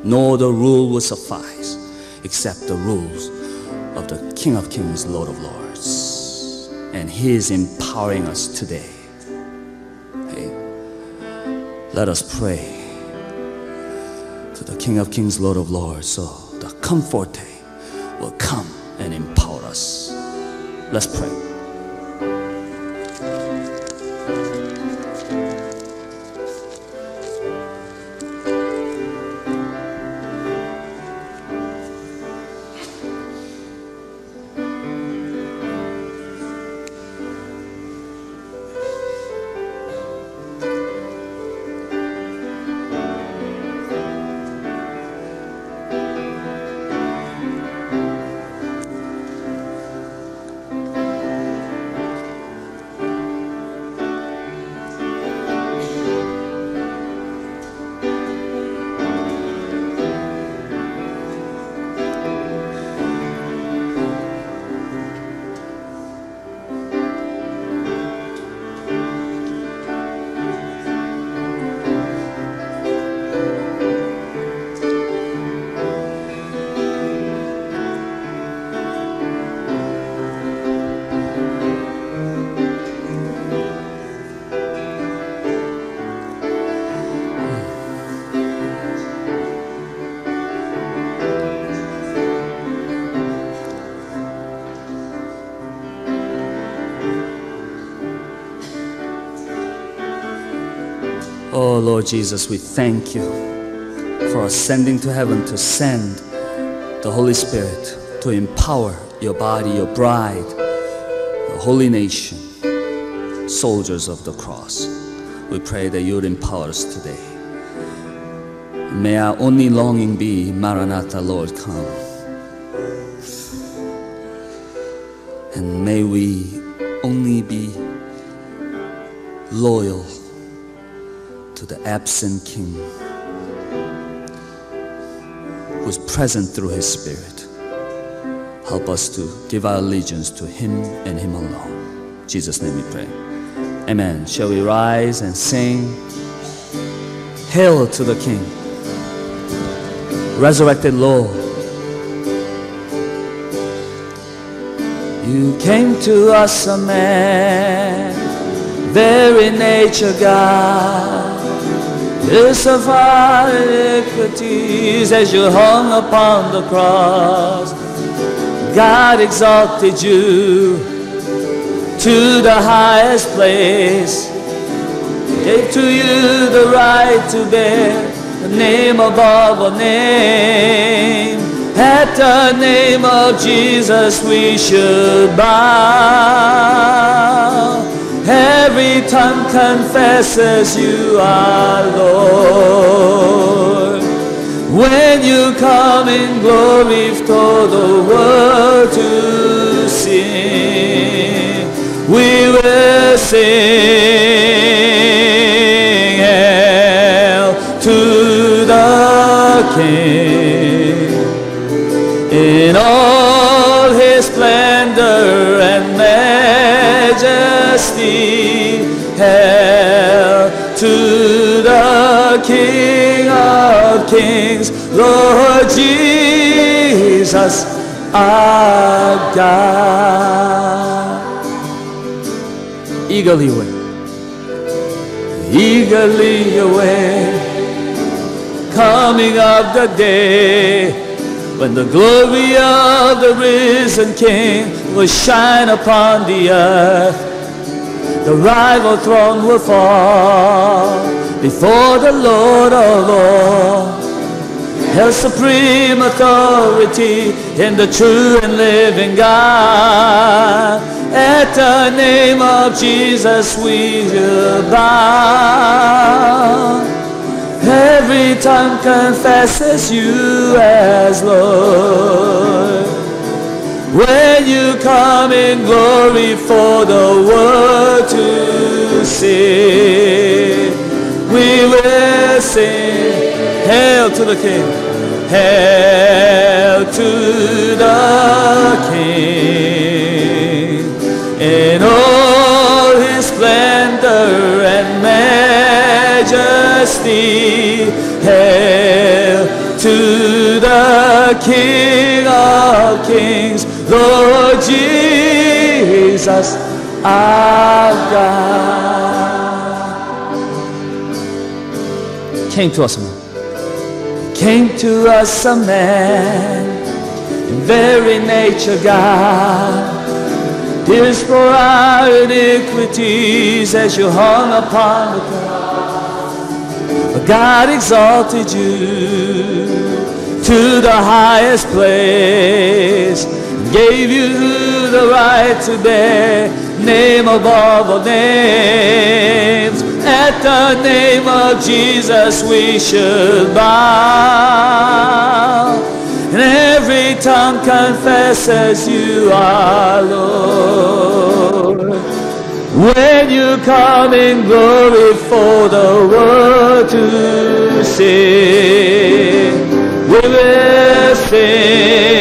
No other rule will suffice except the rules of the King of Kings, Lord of Lords. And he is empowering us today. Hey, let us pray to the King of Kings, Lord of Lords. So the Comforter will come and empower us. Let's pray. Jesus, we thank you for ascending to heaven to send the Holy Spirit to empower your body, your bride, the holy nation, soldiers of the cross. We pray that you would empower us today. May our only longing be, Maranatha, Lord, come. And may we only be loyal to the absent King who's present through His Spirit. Help us to give our allegiance to Him and Him alone. Jesus' name we pray. Amen. Shall we rise and sing? Hail to the King, resurrected Lord. You came to us a man, very nature God. Crucified iniquities as you hung upon the cross. God exalted you to the highest place. Gave to you the right to bear the name above all name. At the name of Jesus we should bow. Every tongue confesses you are Lord. When you come in glory for the world to see, we will sing hail to the King in all Kings, Lord Jesus, our God. Eagerly wait, eagerly away, coming of the day when the glory of the risen King will shine upon the earth. The rival throne will fall before the Lord of all. Held supreme authority in the true and living God. At the name of Jesus we will bow. Every tongue confesses you as Lord. When you come in glory for the world to see, we will sing. Hail to the King. Hail to the King. In all his splendor and majesty. Hail to the King of Kings, Lord Jesus, our God. Came to us a man. Came to us a man, in very nature God. Tears for our iniquities as you hung upon the cross. But God exalted you to the highest place, gave you the right to bear name above all names. At the name of Jesus we should bow. And every tongue confesses you are Lord. When you come in glory for the world to see, we will sing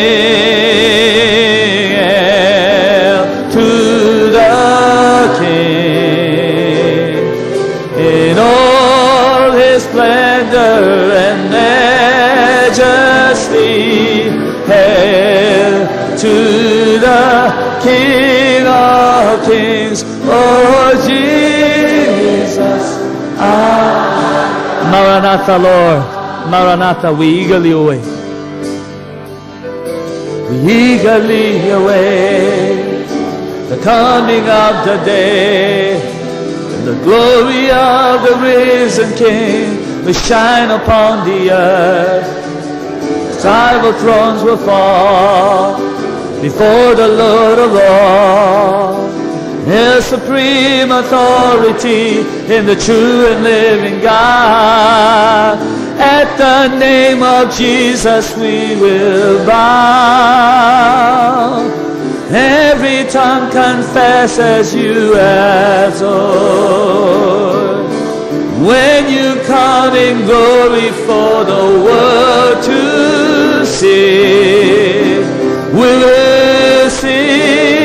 Kings, oh Jesus. Ah. Maranatha, Lord. Maranatha, we eagerly await. We eagerly await the coming of the day. And the glory of the risen King will shine upon the earth. Tribal thrones will fall before the Lord of all. His supreme authority in the true and living God. At the name of Jesus we will bow. Every tongue confesses you as Lord. When you come in glory for the world to see, we will sing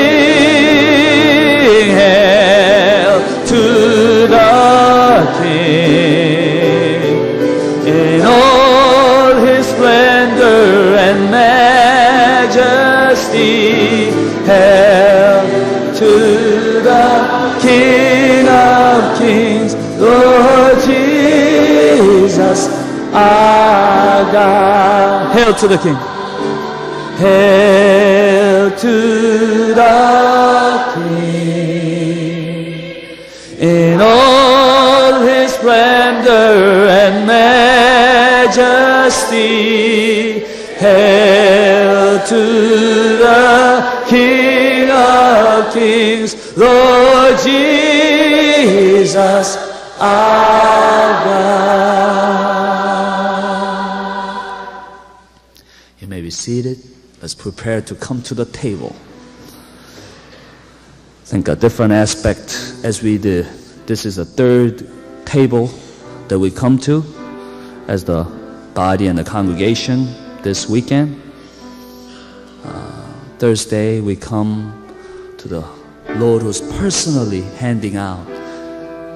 Hail to the King. Hail to the King in all his splendor and majesty. Hail to the King of Kings, Lord Jesus, our God. Seated. Let's prepare to come to the table. think a different aspect as we did. This is the third table that we come to as the body and the congregation this weekend. Uh, Thursday, we come to the Lord who's personally handing out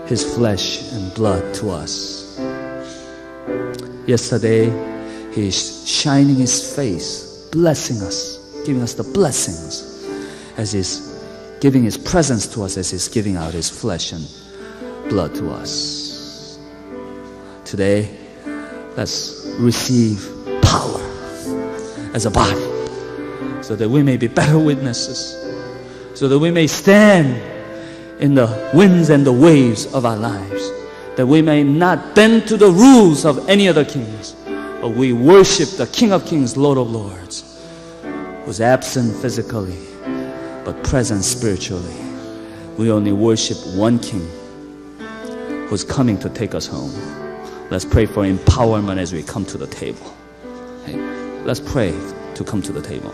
his flesh and blood to us. Yesterday, he's shining his face, blessing us, giving us the blessings as he's giving his presence to us as he's giving out his flesh and blood to us. Today, let's receive power as a body so that we may be better witnesses, so that we may stand in the winds and the waves of our lives, that we may not bend to the rules of any other kings, but we worship the King of Kings, Lord of Lords, who's absent physically but present spiritually. We only worship one King who's coming to take us home. Let's pray for empowerment as we come to the table. Let's pray to come to the table.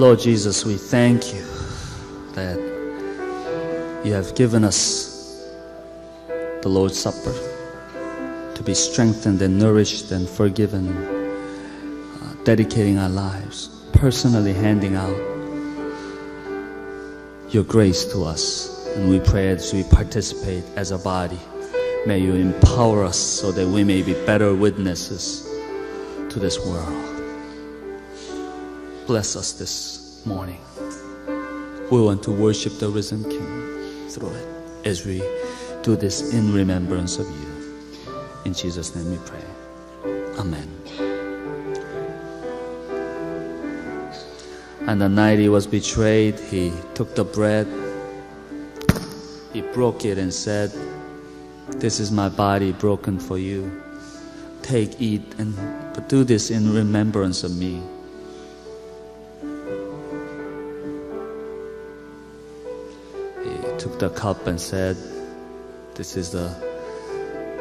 Lord Jesus, we thank you that you have given us the Lord's Supper to be strengthened and nourished and forgiven, uh, dedicating our lives, personally handing out your grace to us. And we pray as we participate as a body, may you empower us so that we may be better witnesses to this world bless us this morning. We want to worship the risen King through it as we do this in remembrance of you. In Jesus' name we pray. Amen. And the night he was betrayed, he took the bread, he broke it and said, This is my body broken for you. Take, eat, and do this in remembrance of me. The cup and said, This is the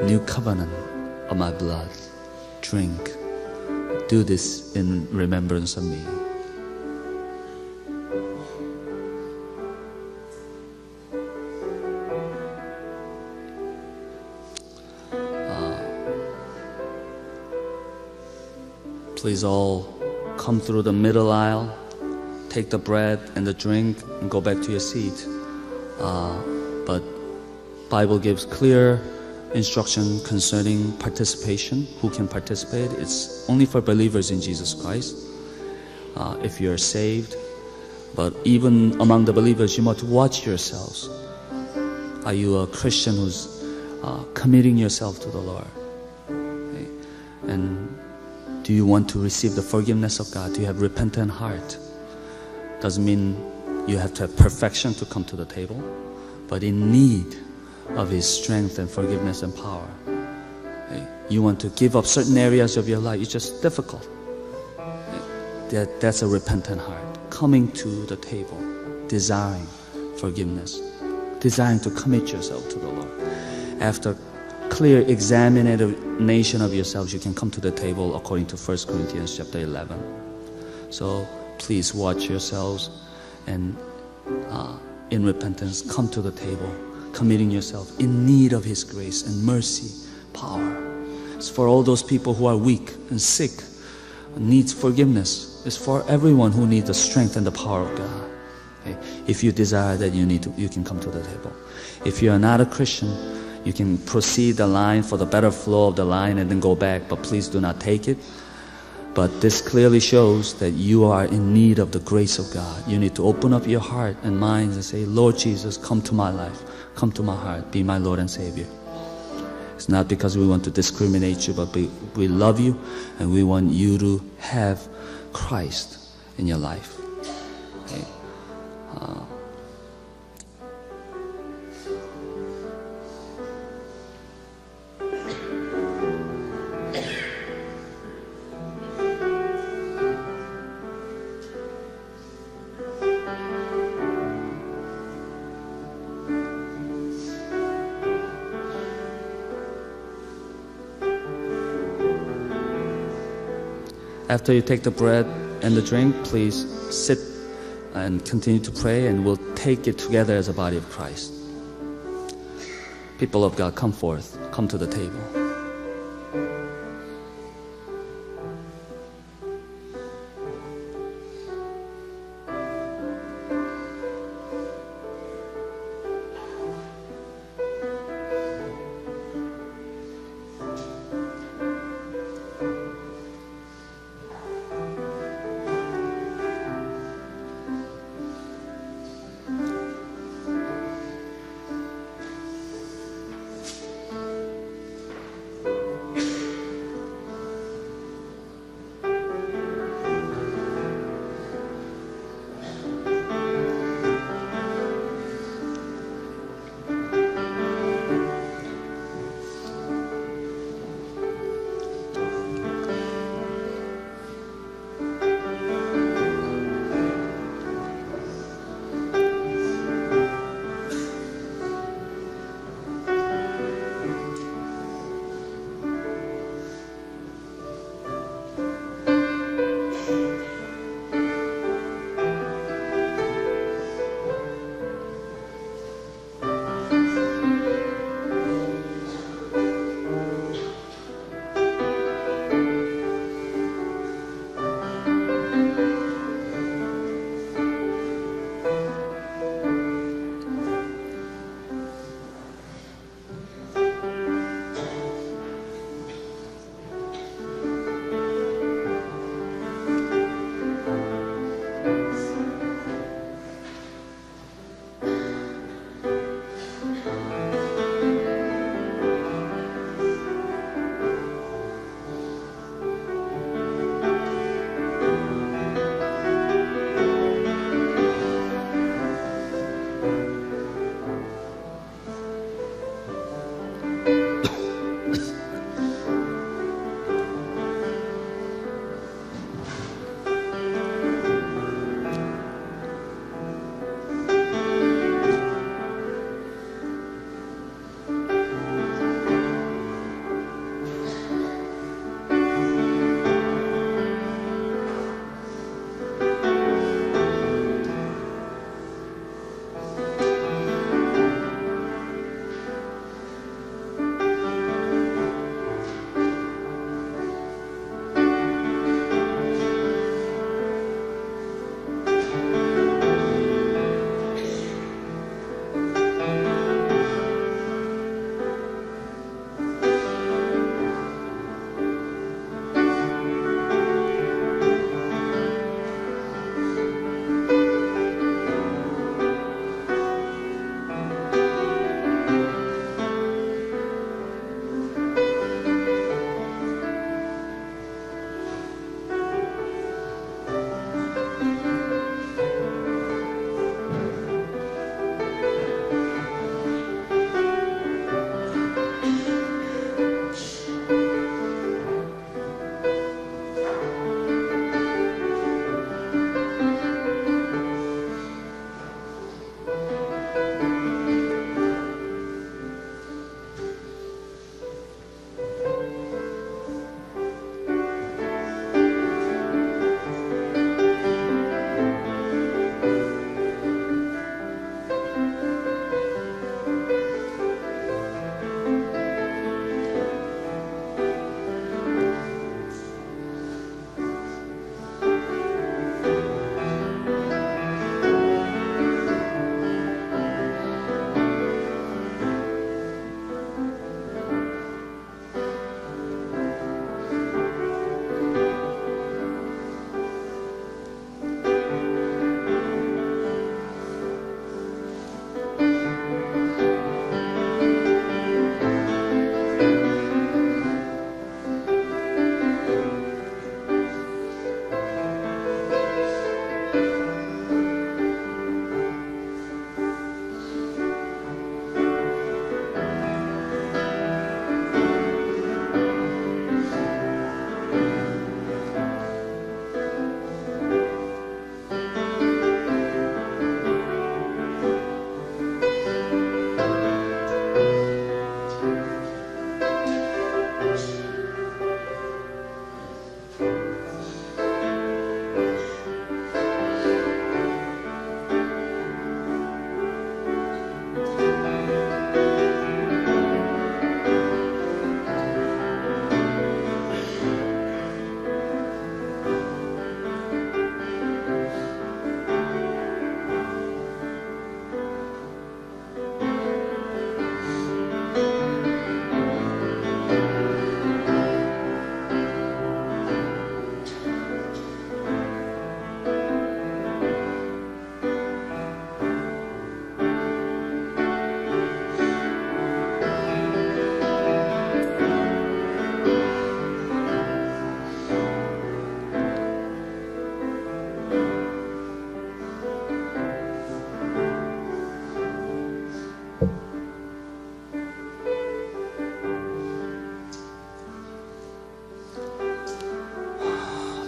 new covenant of my blood. Drink. Do this in remembrance of me. Uh, please all come through the middle aisle, take the bread and the drink, and go back to your seat. Uh, but Bible gives clear instruction concerning participation. Who can participate? It's only for believers in Jesus Christ. Uh, if you're saved, but even among the believers, you must watch yourselves. Are you a Christian who's uh, committing yourself to the Lord? Okay? And do you want to receive the forgiveness of God? Do you have repentant heart? Doesn't mean you have to have perfection to come to the table, but in need of His strength and forgiveness and power. You want to give up certain areas of your life, it's just difficult. That, that's a repentant heart. Coming to the table, desiring forgiveness, desiring to commit yourself to the Lord. After clear examination of yourselves, you can come to the table according to 1 Corinthians chapter 11. So please watch yourselves and uh, in repentance come to the table, committing yourself in need of His grace and mercy, power. It's for all those people who are weak and sick, needs forgiveness. It's for everyone who needs the strength and the power of God. Okay? If you desire that, you need to, you can come to the table. If you are not a Christian, you can proceed the line for the better flow of the line and then go back, but please do not take it. But this clearly shows that you are in need of the grace of God. You need to open up your heart and mind and say, Lord Jesus, come to my life, come to my heart, be my Lord and Savior. It's not because we want to discriminate you, but we, we love you and we want you to have Christ in your life. Okay? Uh, After you take the bread and the drink, please sit and continue to pray, and we'll take it together as a body of Christ. People of God, come forth, come to the table.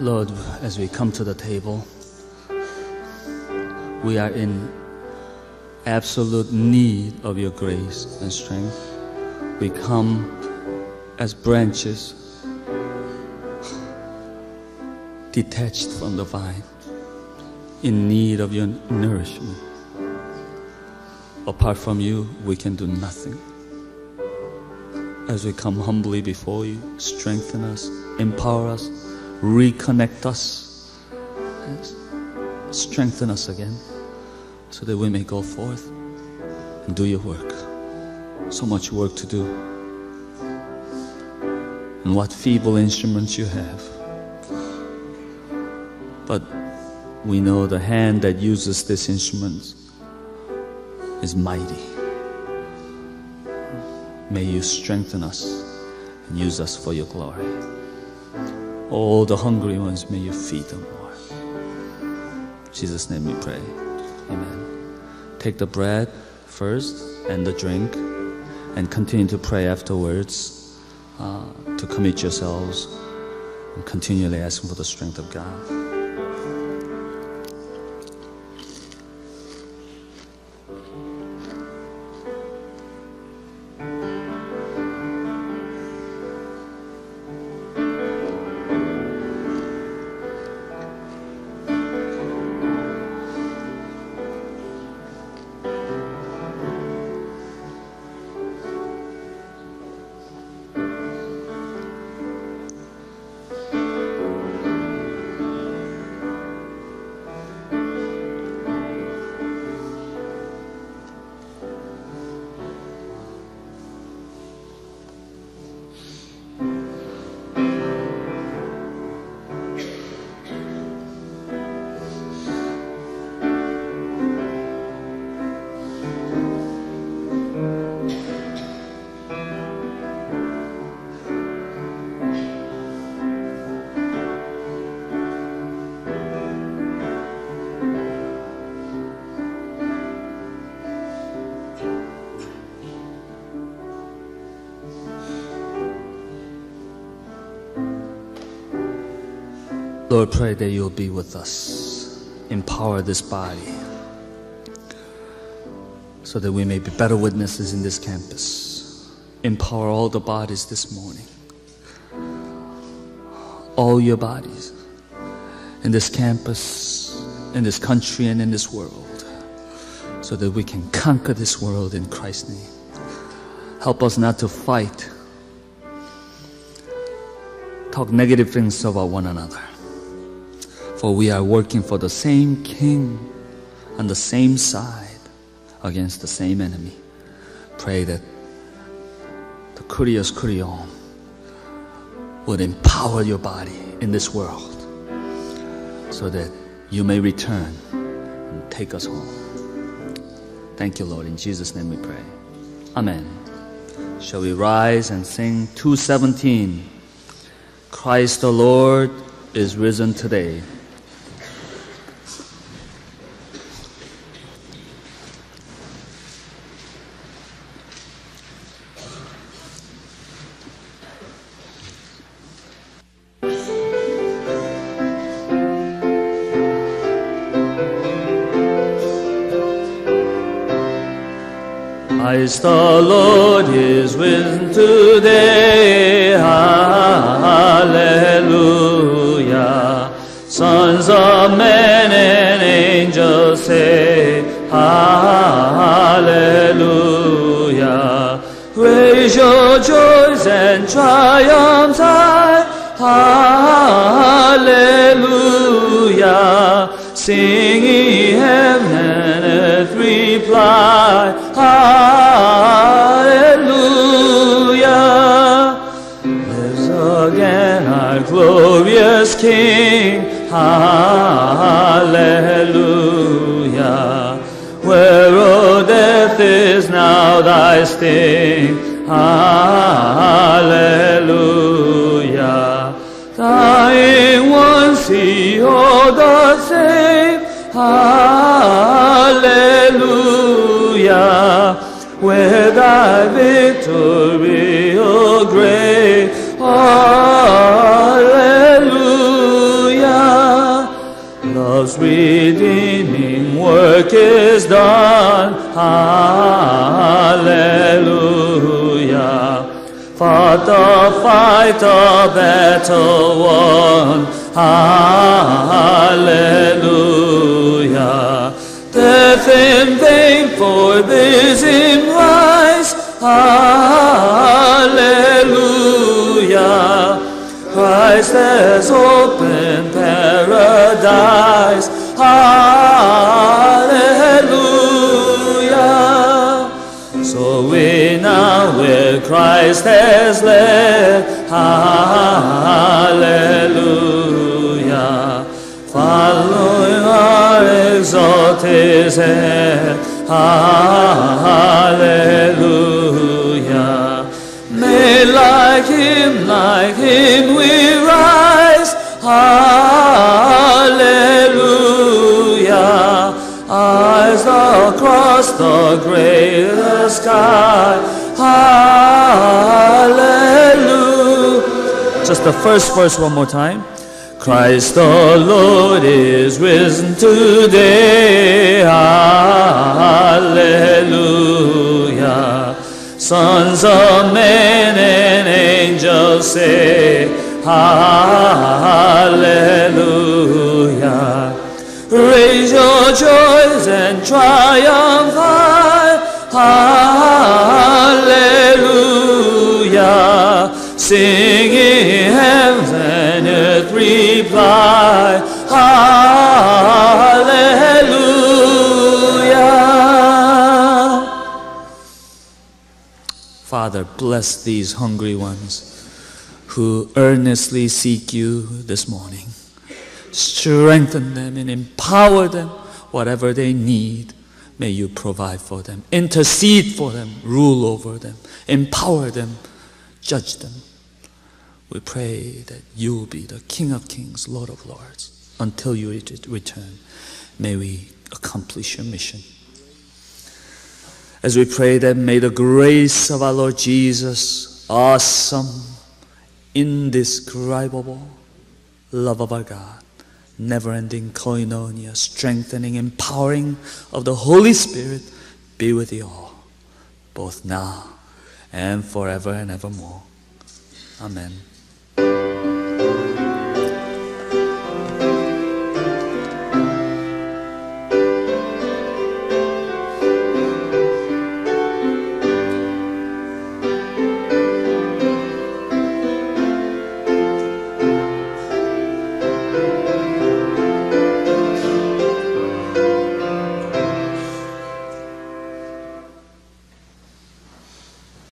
Lord, as we come to the table, we are in absolute need of your grace and strength. We come as branches detached from the vine, in need of your nourishment. Apart from you, we can do nothing. As we come humbly before you, strengthen us, empower us, reconnect us, strengthen us again, so that we may go forth and do your work. So much work to do. And what feeble instruments you have. But we know the hand that uses these instruments is mighty. May you strengthen us and use us for your glory. All the hungry ones, may you feed them. In Jesus' name we pray. Amen. Take the bread first and the drink and continue to pray afterwards uh, to commit yourselves and continually asking for the strength of God. Lord, pray that you'll be with us, empower this body, so that we may be better witnesses in this campus. Empower all the bodies this morning, all your bodies in this campus, in this country, and in this world, so that we can conquer this world in Christ's name. Help us not to fight, talk negative things about one another for we are working for the same king on the same side against the same enemy. Pray that the Kurios Kurion would empower your body in this world so that you may return and take us home. Thank you, Lord. In Jesus' name we pray. Amen. Shall we rise and sing 217? Christ the Lord is risen today. Christ the Lord is risen today. Hallelujah. Sons of men thy sting. Hallelujah. Dying once he all the same. Hallelujah. Where thy victory, O great. Hallelujah. redeeming work is done. Hallelujah. Fought the fight, the battle won. Hallelujah. Death in vain for this in rise. Hallelujah. Christ has opened paradise. Christ has led. Hallelujah. Following our exalt his head. Hallelujah. May like him, like him we rise. Hallelujah. Eyes across the greater sky. Just the first verse one more time. Christ the Lord is risen today. Hallelujah. Sons of men and angels say, Hallelujah. Raise your joys and triumph Father, bless these hungry ones who earnestly seek you this morning. Strengthen them and empower them. Whatever they need, may you provide for them. Intercede for them. Rule over them. Empower them. Judge them. We pray that you will be the King of Kings, Lord of Lords, until you return. May we accomplish your mission. As we pray that may the grace of our Lord Jesus, awesome, indescribable love of our God, never ending koinonia, strengthening, empowering of the Holy Spirit be with you all, both now and forever and evermore. Amen.